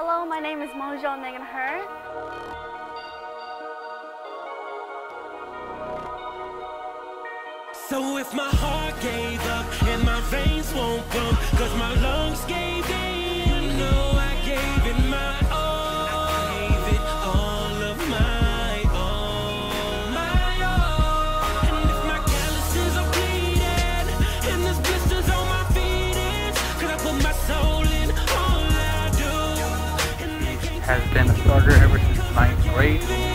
Hello, my name is Mojo Megan Her. So if my heart gave up and my veins won't pump, cause my lungs Has been a starter ever since ninth grade.